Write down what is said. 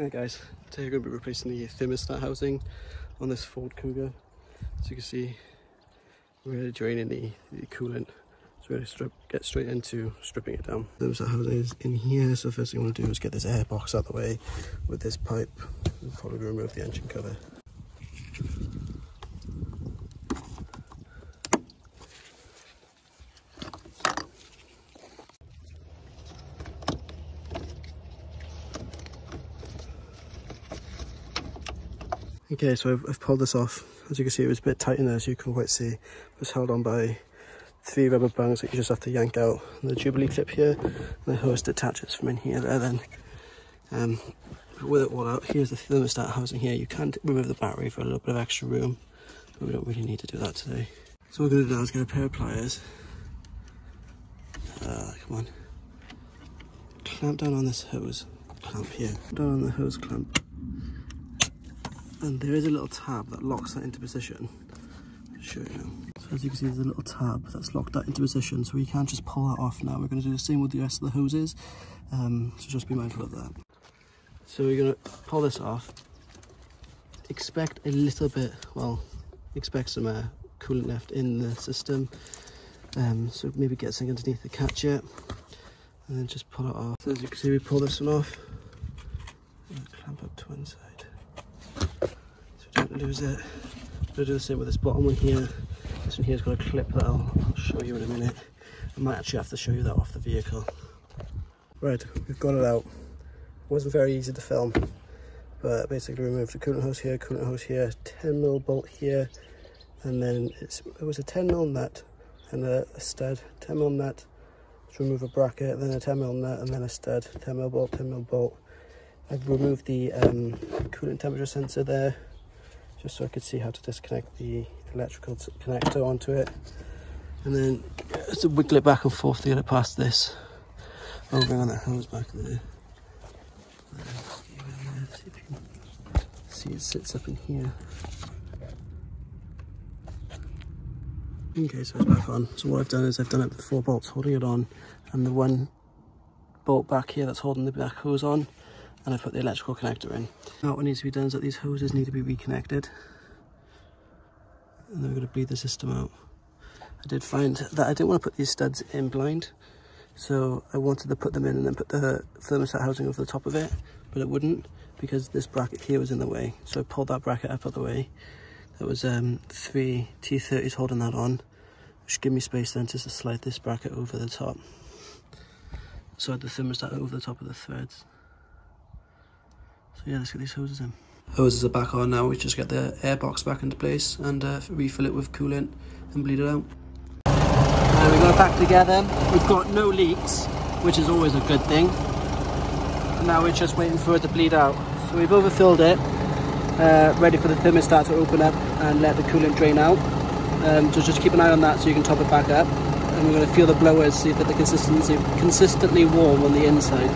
Alright guys, today we're going to be replacing the thermostat housing on this Ford Kuga. As you can see, we're going draining the, the coolant. So we're going to strip, get straight into stripping it down. Thermostat housing is in here, so first thing we want to do is get this air box out of the way with this pipe. We'll probably remove the engine cover. Okay, so I've, I've, pulled this off. As you can see, it was a bit tight in there, as you can quite see. It was held on by three rubber bands that you just have to yank out. And the Jubilee clip here, the hose detaches from in here there then. Um, with it all out, here's the thermostat housing here. You can remove the battery for a little bit of extra room, but we don't really need to do that today. So what we're to do now is get a pair of pliers. Uh, come on. Clamp down on this hose clamp here. Down on the hose clamp and there is a little tab that locks that into position. I'll show you. So as you can see, there's a little tab that's locked that into position, so we can't just pull that off now. We're going to do the same with the rest of the hoses, um, so just be mindful of that. So we're going to pull this off. Expect a little bit, well, expect some uh, coolant left in the system. Um, so maybe get something underneath the catcher and then just pull it off. So as you can see, we pull this one off. Clamp up to one side lose it. I'm gonna do the same with this bottom one here. This one here's got a clip that I'll, show you in a minute. I might actually have to show you that off the vehicle. Right, we've got it out. It wasn't very easy to film, but basically removed the coolant hose here, coolant hose here, 10 mil bolt here, and then it was a 10 mil nut and a, a stud, 10 mil nut to remove a bracket, then a 10 mil nut, and then a stud, 10 mil bolt, 10 mil bolt. I've removed the um, coolant temperature sensor there, just so I could see how to disconnect the electrical connector onto it. And then just wiggle it back and forth to get it past this. Oh, I'll bring on that hose back there. See it sits up in here. Okay, so it's back on. So what I've done is I've done it with four bolts holding it on and the one bolt back here that's holding the back hose on and I've put the electrical connector in. Now what needs to be done is that these hoses need to be reconnected and then we're going to bleed the system out. I did find that I didn't want to put these studs in blind so I wanted to put them in and then put the thermostat housing over the top of it but it wouldn't because this bracket here was in the way so I pulled that bracket up out of the way. There was um, three T30s holding that on which give me space then just to slide this bracket over the top so I had the thermostat over the top of the threads. So yeah, let's get these hoses in. Hoses are back on now, we just get the air box back into place and uh, refill it with coolant and bleed it out. Uh, we got it back together, we've got no leaks, which is always a good thing. And now we're just waiting for it to bleed out. So we've overfilled it, uh, ready for the thermostat to open up and let the coolant drain out. Um, so just keep an eye on that so you can top it back up. And we're going to feel the blowers, see if they're consistency, consistently warm on the inside.